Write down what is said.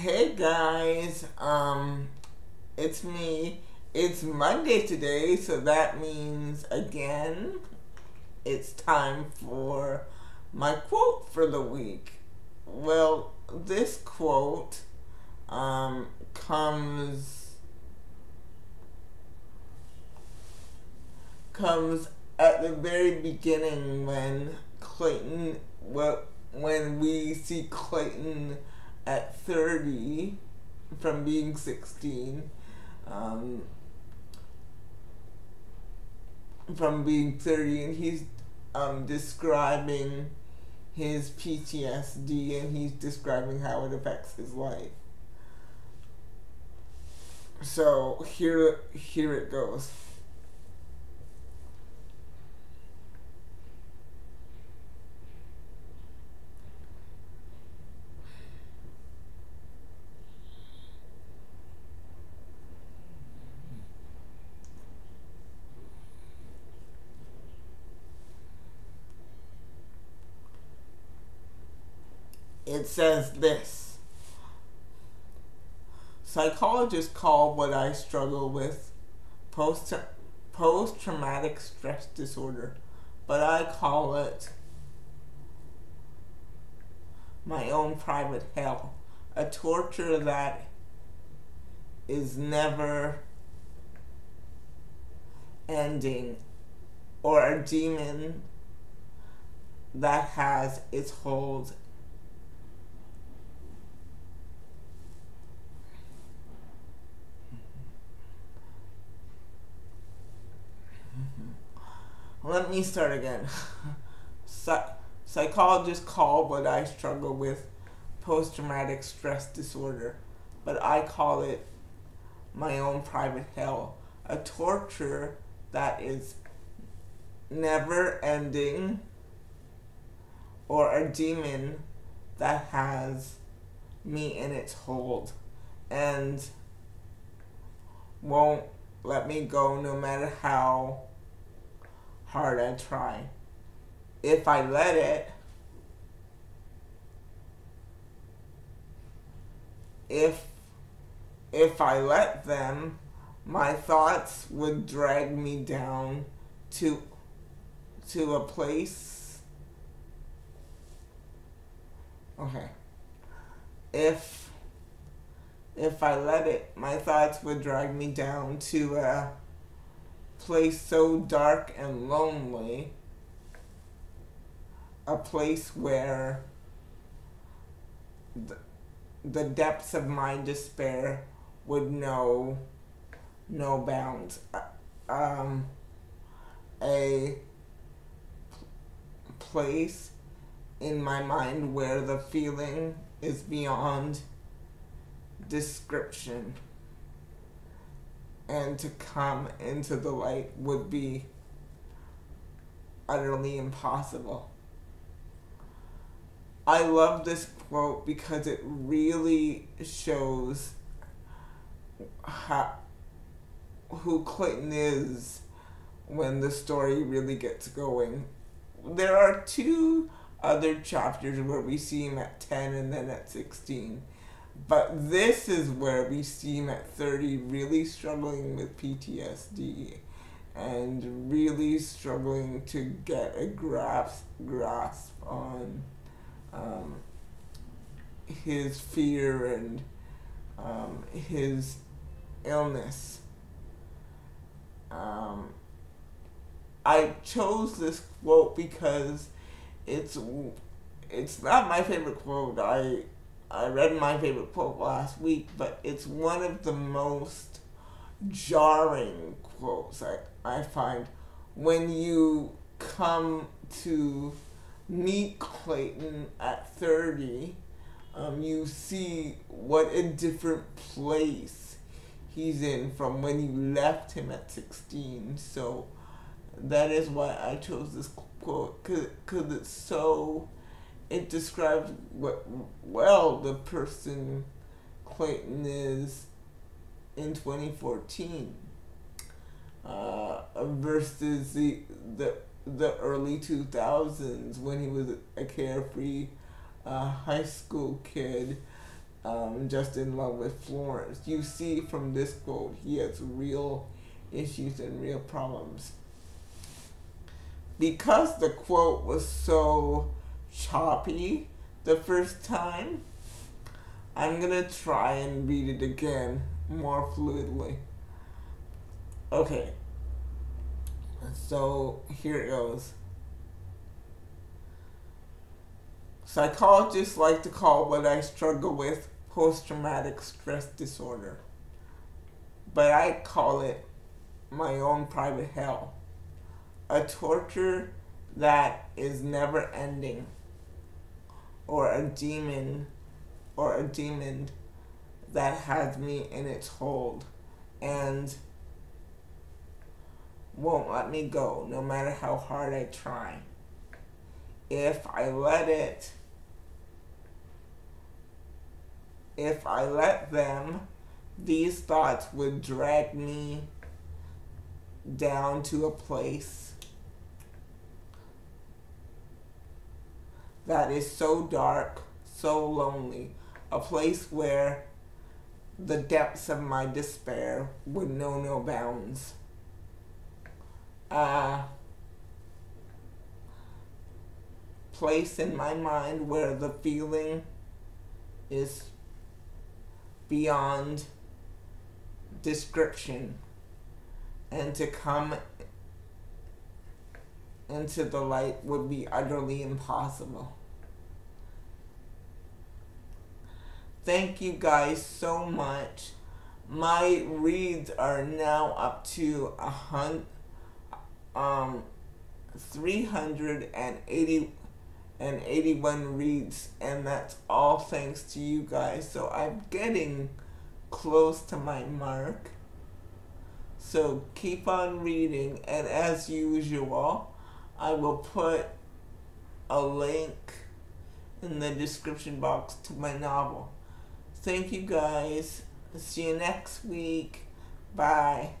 Hey guys, um, it's me. It's Monday today, so that means again, it's time for my quote for the week. Well, this quote, um, comes comes at the very beginning when Clayton, well, when we see Clayton at 30 from being 16, um, from being 30, and he's um, describing his PTSD and he's describing how it affects his life. So here, here it goes. It says this Psychologists call what I struggle with post post traumatic stress disorder, but I call it my own private hell. A torture that is never ending, or a demon that has its hold Let me start again. Psych- psychologists call what I struggle with post traumatic stress disorder, but I call it my own private hell. A torture that is never ending, or a demon that has me in its hold and won't let me go no matter how hard I try. If I let it, if if I let them, my thoughts would drag me down to to a place. Okay. If if I let it, my thoughts would drag me down to a place so dark and lonely, a place where the, depths of my despair would know no bounds. Um, a place in my mind where the feeling is beyond description and to come into the light would be utterly impossible. I love this quote because it really shows how, who Clayton is when the story really gets going. There are two other chapters where we see him at 10 and then at 16 but this is where we see him at 30 really struggling with PTSD and really struggling to get a grasp, grasp on um, his fear and um, his illness. Um, I chose this quote because it's it's not my favorite quote. I I read my favorite quote last week, but it's one of the most jarring quotes I, I find when you come to meet Clayton at 30. Um, you see what a different place he's in from when you left him at 16. So that is why I chose this quote, because it's so it describes what well the person Clayton is in 2014 uh, versus the the the early 2000s when he was a carefree uh, high school kid um, just in love with Florence. You see from this quote, he has real issues and real problems. Because the quote was so choppy the first time, I'm gonna try and read it again more fluidly. Okay, so here it goes. Psychologists like to call what I struggle with post traumatic stress disorder, but I call it my own private hell. A torture that is never ending, or a demon, or a demon that has me in its hold and won't let me go no matter how hard I try. If I let it, if I let them, these thoughts would drag me down to a place that is so dark, so lonely, a place where the depths of my despair would know no bounds. Uh, place in my mind where the feeling is beyond description and to come into the light would be utterly impossible. Thank you guys so much. My reads are now up to a hundred, um, 380 and 81 reads and that's all thanks to you guys. So i'm getting close to my mark. So keep on reading and as usual i will put a link in the description box to my novel thank you guys. See you next week. Bye